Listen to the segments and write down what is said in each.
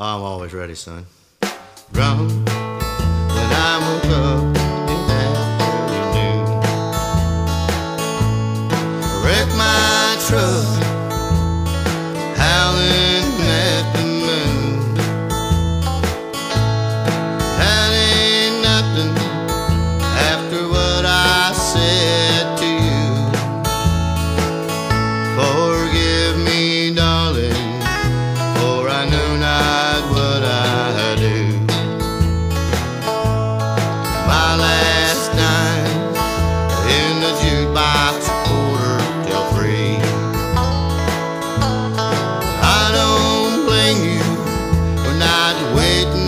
I'm always ready, son. When I woke up in the afternoon, wrecked my truck. waiting.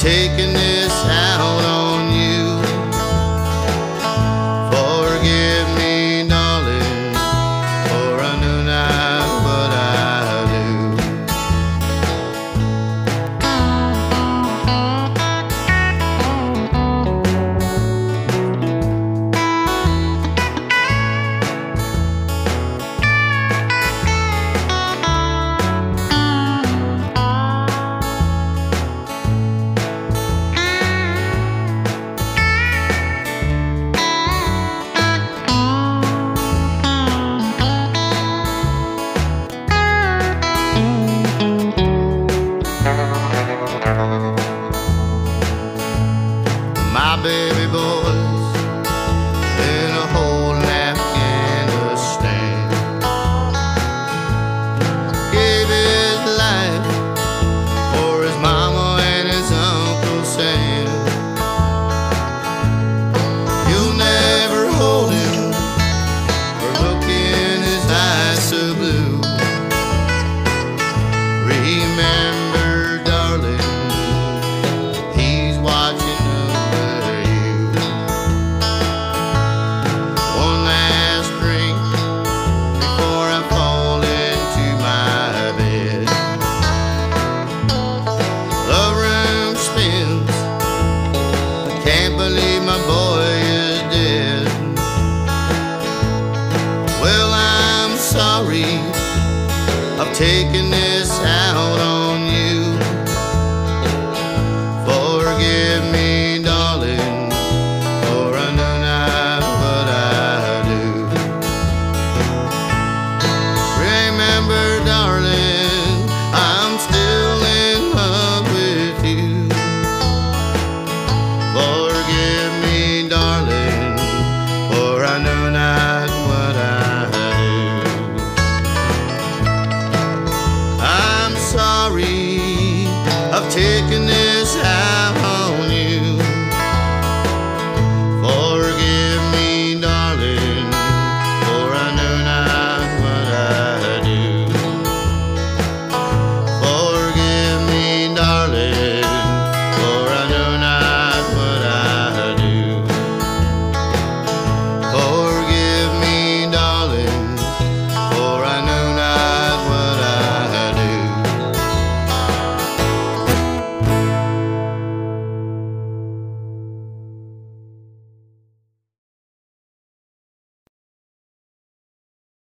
taking my boy is dead. Well, I'm sorry I've taken.